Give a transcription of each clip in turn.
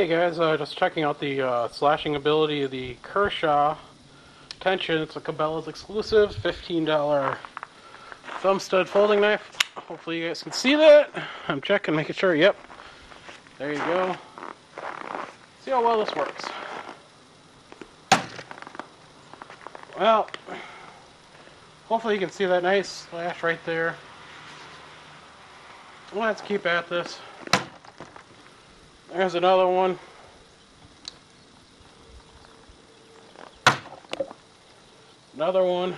Hey guys, uh, just checking out the uh, slashing ability of the Kershaw Tension. It's a Cabela's exclusive, $15 thumb stud folding knife. Hopefully you guys can see that. I'm checking, making sure. Yep. There you go. See how well this works. Well, hopefully you can see that nice slash right there. Let's keep at this. There's another one. Another one.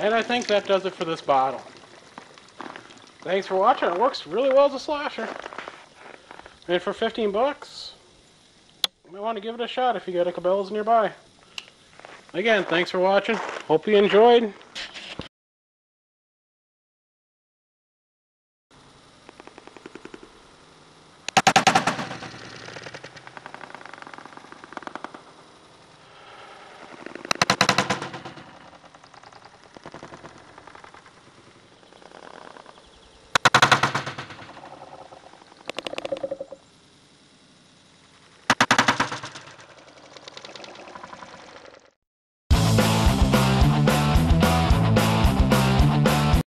And I think that does it for this bottle. Thanks for watching. It works really well as a slasher. And for 15 bucks, you might want to give it a shot if you got a Cabela's nearby. Again, thanks for watching. Hope you enjoyed.